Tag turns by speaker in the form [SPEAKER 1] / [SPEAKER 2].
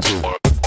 [SPEAKER 1] One.